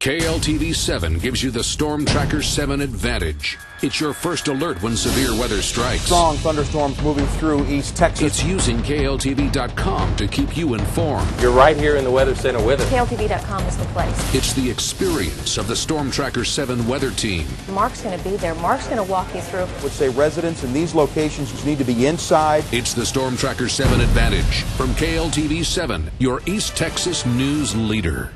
KLTV 7 gives you the Storm Tracker 7 advantage. It's your first alert when severe weather strikes. Strong thunderstorms moving through East Texas. It's using KLTV.com to keep you informed. You're right here in the Weather Center with us. KLTV.com is the place. It's the experience of the Storm Tracker 7 weather team. Mark's going to be there. Mark's going to walk you through. would say residents in these locations just need to be inside. It's the Storm Tracker 7 advantage from KLTV 7, your East Texas news leader.